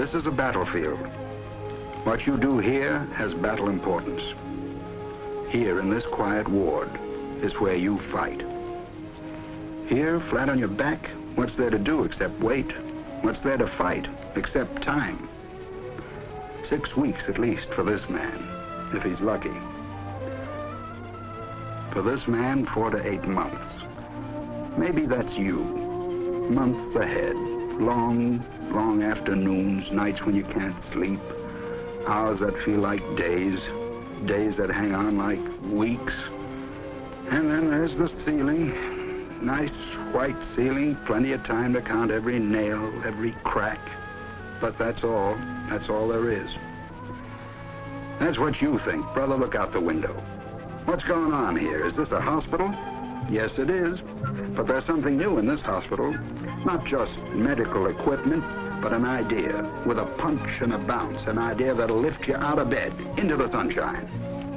This is a battlefield. What you do here has battle importance. Here in this quiet ward is where you fight. Here, flat on your back, what's there to do except wait? What's there to fight except time? Six weeks at least for this man, if he's lucky. For this man, four to eight months. Maybe that's you. Months ahead. Long, long afternoons, nights when you can't sleep. Hours that feel like days. Days that hang on like weeks. And then there's the ceiling. Nice white ceiling, plenty of time to count every nail, every crack. But that's all. That's all there is. That's what you think. Brother, look out the window. What's going on here? Is this a hospital? Yes, it is. But there's something new in this hospital. Not just medical equipment, but an idea with a punch and a bounce. An idea that'll lift you out of bed into the sunshine.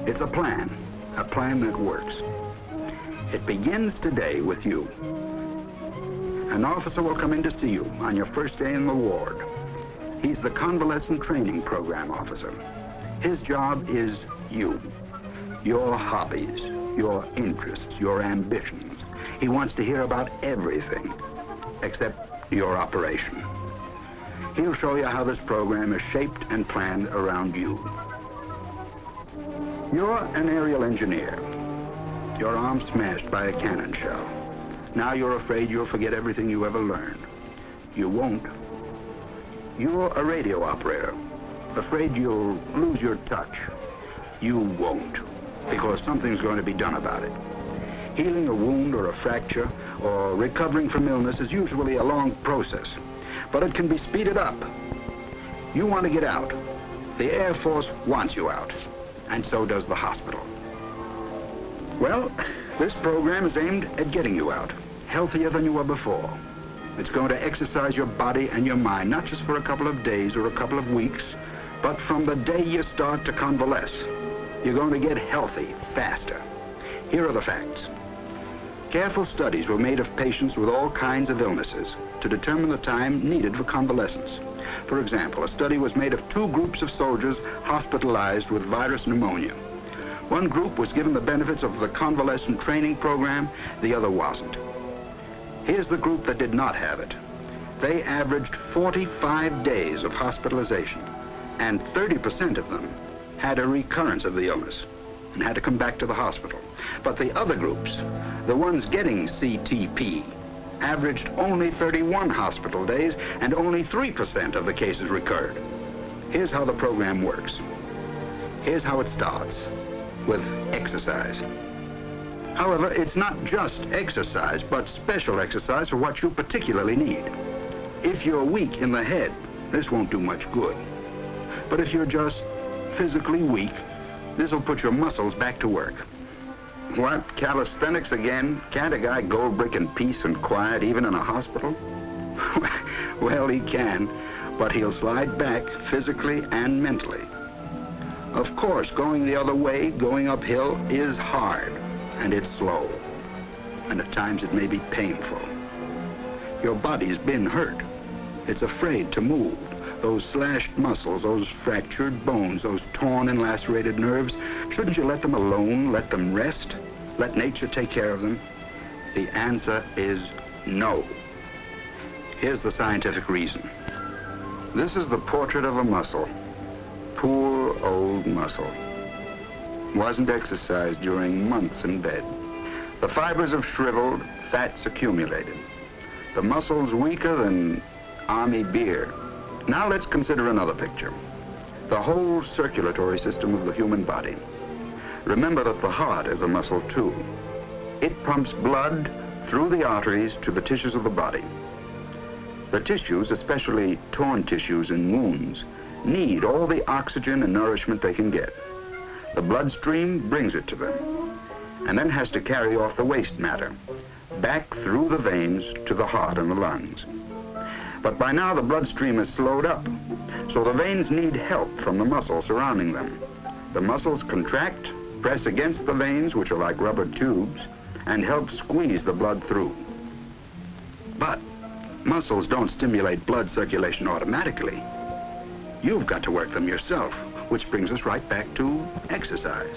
It's a plan. A plan that works. It begins today with you. An officer will come in to see you on your first day in the ward. He's the convalescent training program officer. His job is you, your hobbies, your interests, your ambitions. He wants to hear about everything except your operation. He'll show you how this program is shaped and planned around you. You're an aerial engineer. Your arm smashed by a cannon shell. Now you're afraid you'll forget everything you ever learned. You won't. You're a radio operator, afraid you'll lose your touch. You won't, because something's going to be done about it. Healing a wound or a fracture or recovering from illness is usually a long process, but it can be speeded up. You want to get out. The Air Force wants you out, and so does the hospital. Well, this program is aimed at getting you out, healthier than you were before. It's going to exercise your body and your mind, not just for a couple of days or a couple of weeks, but from the day you start to convalesce. You're going to get healthy faster. Here are the facts. Careful studies were made of patients with all kinds of illnesses to determine the time needed for convalescence. For example, a study was made of two groups of soldiers hospitalized with virus pneumonia. One group was given the benefits of the convalescent training program, the other wasn't. Here's the group that did not have it. They averaged 45 days of hospitalization, and 30% of them had a recurrence of the illness and had to come back to the hospital. But the other groups, the ones getting CTP, averaged only 31 hospital days and only 3% of the cases recurred. Here's how the program works. Here's how it starts with exercise. However, it's not just exercise, but special exercise for what you particularly need. If you're weak in the head, this won't do much good. But if you're just physically weak, this'll put your muscles back to work. What, calisthenics again? Can't a guy go brick in peace and quiet even in a hospital? well, he can, but he'll slide back physically and mentally. Of course, going the other way, going uphill, is hard, and it's slow. And at times it may be painful. Your body's been hurt. It's afraid to move. Those slashed muscles, those fractured bones, those torn and lacerated nerves, shouldn't you let them alone, let them rest? Let nature take care of them? The answer is no. Here's the scientific reason. This is the portrait of a muscle. Poor old muscle. Wasn't exercised during months in bed. The fibers have shriveled, fats accumulated. The muscle's weaker than army beer. Now let's consider another picture. The whole circulatory system of the human body. Remember that the heart is a muscle too. It pumps blood through the arteries to the tissues of the body. The tissues, especially torn tissues and wounds, need all the oxygen and nourishment they can get. The bloodstream brings it to them, and then has to carry off the waste matter, back through the veins to the heart and the lungs. But by now the bloodstream is slowed up, so the veins need help from the muscles surrounding them. The muscles contract, press against the veins, which are like rubber tubes, and help squeeze the blood through. But muscles don't stimulate blood circulation automatically. You've got to work them yourself, which brings us right back to exercise.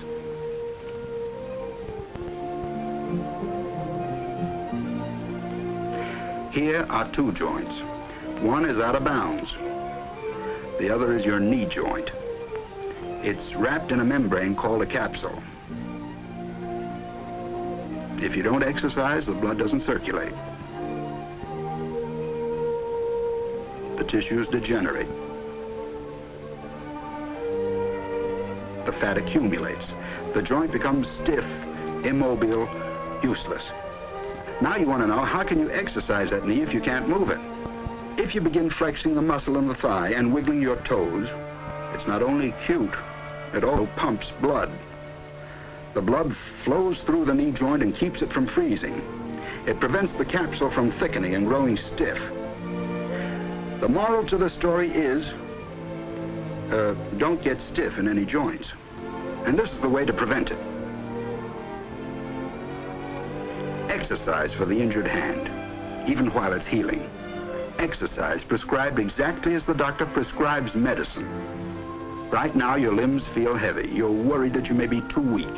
Here are two joints. One is out of bounds. The other is your knee joint. It's wrapped in a membrane called a capsule. If you don't exercise, the blood doesn't circulate. The tissues degenerate. The fat accumulates. The joint becomes stiff, immobile, useless. Now you want to know, how can you exercise that knee if you can't move it? If you begin flexing the muscle in the thigh and wiggling your toes, it's not only cute, it also pumps blood. The blood flows through the knee joint and keeps it from freezing. It prevents the capsule from thickening and growing stiff. The moral to the story is, uh, don't get stiff in any joints. And this is the way to prevent it. Exercise for the injured hand, even while it's healing. Exercise prescribed exactly as the doctor prescribes medicine. Right now, your limbs feel heavy. You're worried that you may be too weak.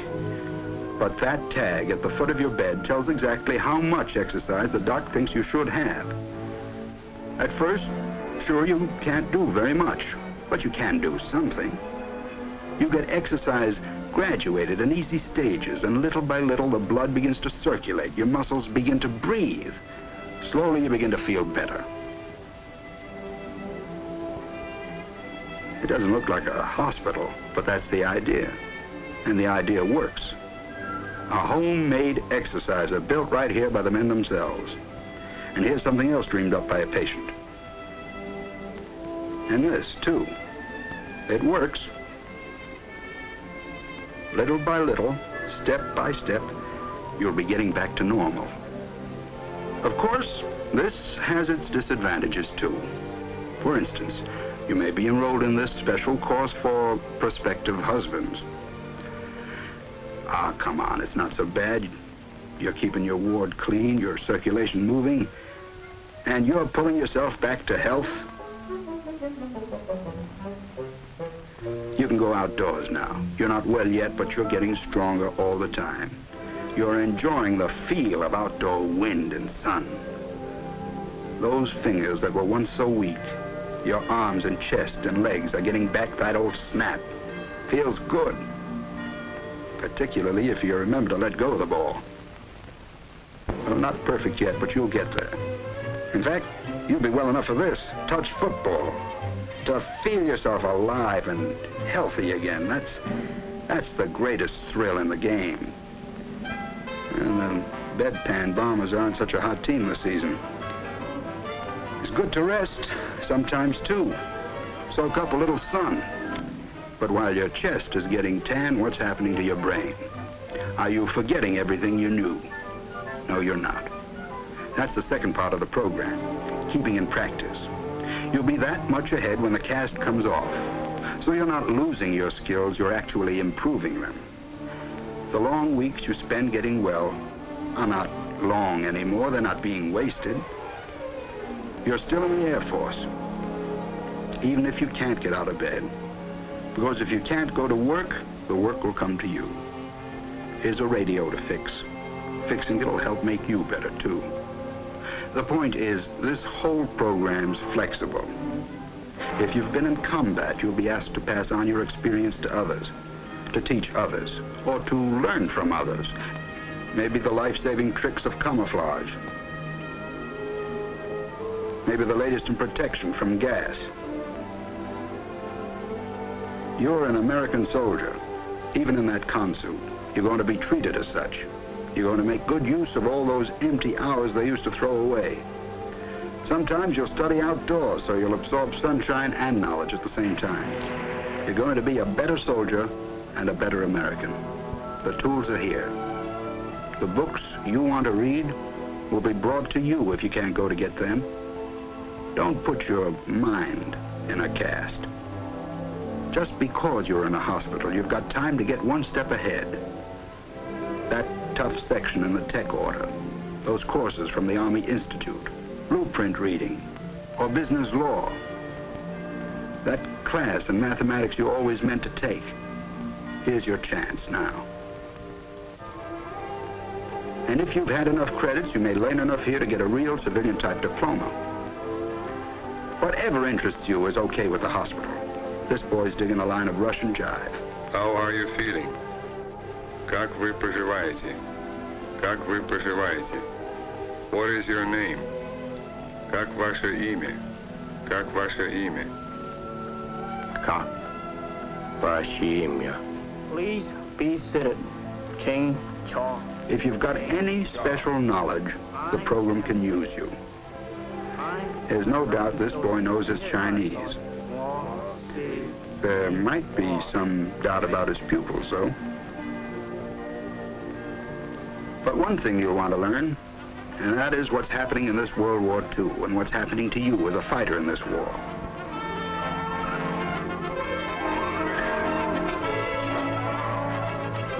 But that tag at the foot of your bed tells exactly how much exercise the doc thinks you should have. At first, sure, you can't do very much, but you can do something. You get exercise graduated in easy stages, and little by little the blood begins to circulate. Your muscles begin to breathe. Slowly you begin to feel better. It doesn't look like a hospital, but that's the idea. And the idea works. A homemade exerciser built right here by the men themselves. And here's something else dreamed up by a patient. And this, too. It works. Little by little, step by step, you'll be getting back to normal. Of course, this has its disadvantages too. For instance, you may be enrolled in this special course for prospective husbands. Ah, come on, it's not so bad. You're keeping your ward clean, your circulation moving, and you're pulling yourself back to health. You can go outdoors now. You're not well yet, but you're getting stronger all the time. You're enjoying the feel of outdoor wind and sun. Those fingers that were once so weak, your arms and chest and legs are getting back that old snap. Feels good. Particularly if you remember to let go of the ball. Well, not perfect yet, but you'll get there. In fact, you'll be well enough for this. Touch football. To feel yourself alive and healthy again. That's, that's the greatest thrill in the game. And the bedpan bombers aren't such a hot team this season. It's good to rest, sometimes too. Soak up a little sun. But while your chest is getting tan, what's happening to your brain? Are you forgetting everything you knew? No, you're not. That's the second part of the program, keeping in practice. You'll be that much ahead when the cast comes off. So you're not losing your skills, you're actually improving them. The long weeks you spend getting well are not long anymore. They're not being wasted. You're still in the Air Force, even if you can't get out of bed. Because if you can't go to work, the work will come to you. Here's a radio to fix. Fixing it'll help make you better, too. The point is, this whole program's flexible. If you've been in combat, you'll be asked to pass on your experience to others, to teach others, or to learn from others. Maybe the life-saving tricks of camouflage. Maybe the latest in protection from gas. You're an American soldier, even in that consuit. You're going to be treated as such. You're going to make good use of all those empty hours they used to throw away. Sometimes you'll study outdoors, so you'll absorb sunshine and knowledge at the same time. You're going to be a better soldier and a better American. The tools are here. The books you want to read will be brought to you if you can't go to get them. Don't put your mind in a cast. Just because you're in a hospital, you've got time to get one step ahead. That tough section in the tech order, those courses from the Army Institute, blueprint reading, or business law. That class in mathematics you always meant to take. Here's your chance now. And if you've had enough credits, you may learn enough here to get a real civilian-type diploma. Whatever interests you is okay with the hospital. This boy's digging a line of Russian jive. How are you feeling? Как вы поживаете? Как вы поживаете? What is your name? Как ваше имя? Как ваше имя? Как ваше имя? Please be seated. Ching Chaw. If you've got any special knowledge, the program can use you. There's no doubt this boy knows his Chinese. There might be some doubt about his pupils, though. But one thing you'll want to learn, and that is what's happening in this World War II and what's happening to you as a fighter in this war.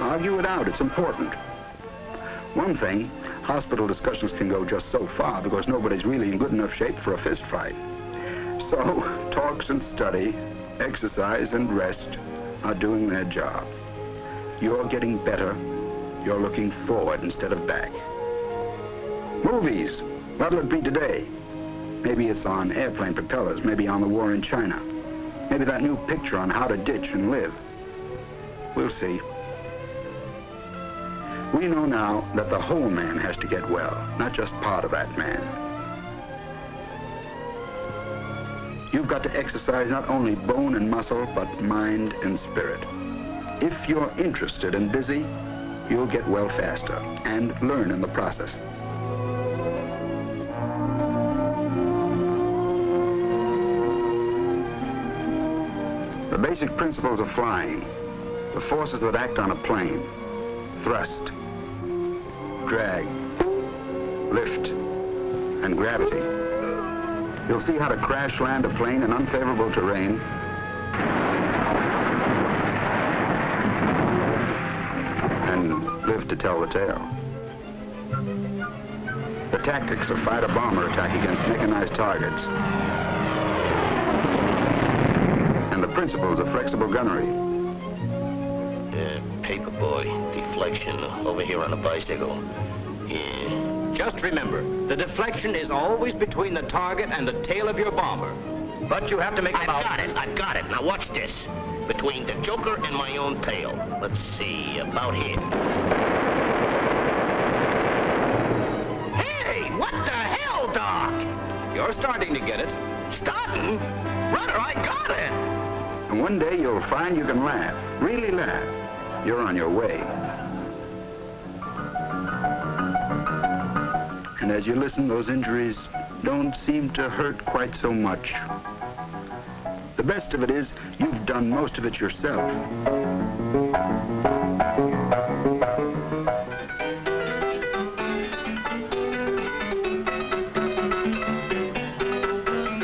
Argue it out. It's important. One thing, hospital discussions can go just so far because nobody's really in good enough shape for a fist fight. So, talks and study, exercise and rest are doing their job. You're getting better. You're looking forward instead of back. Movies. What'll it be today? Maybe it's on airplane propellers, maybe on the war in China. Maybe that new picture on how to ditch and live. We'll see. We know now that the whole man has to get well, not just part of that man. You've got to exercise not only bone and muscle, but mind and spirit. If you're interested and busy, you'll get well faster and learn in the process. The basic principles of flying, the forces that act on a plane, thrust, drag, lift, and gravity. You'll see how to crash land a plane in unfavorable terrain and live to tell the tale. The tactics of fighter-bomber attack against mechanized targets and the principles of flexible gunnery. Uh, paper paperboy, deflection over here on a bicycle. Yeah. Just remember, the deflection is always between the target and the tail of your bomber. But you have to make I've about... got it, I've got it. Now watch this. Between the Joker and my own tail. Let's see, about here. Hey, what the hell, Doc? You're starting to get it. Starting? Brother, I got it. And one day you'll find you can laugh, really laugh. You're on your way. And as you listen, those injuries don't seem to hurt quite so much. The best of it is you've done most of it yourself.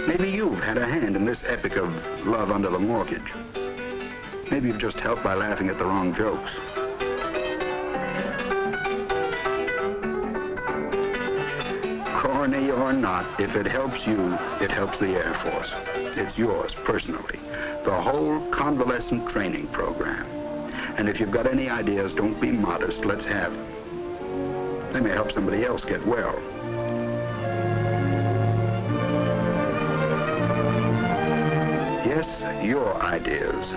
Maybe you've had a hand in this epic of love under the mortgage. Maybe you've just helped by laughing at the wrong jokes. Corny or not, if it helps you, it helps the Air Force. It's yours personally. The whole convalescent training program. And if you've got any ideas, don't be modest. Let's have them. They may help somebody else get well. Yes, your ideas,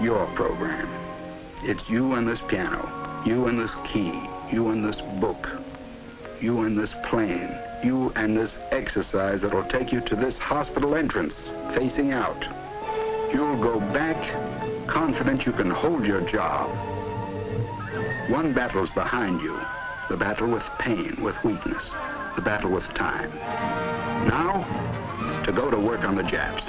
your program. It's you and this piano, you and this key, you and this book, you and this plane, you and this exercise that'll take you to this hospital entrance, facing out. You'll go back confident you can hold your job. One battle's behind you, the battle with pain, with weakness, the battle with time. Now, to go to work on the Japs.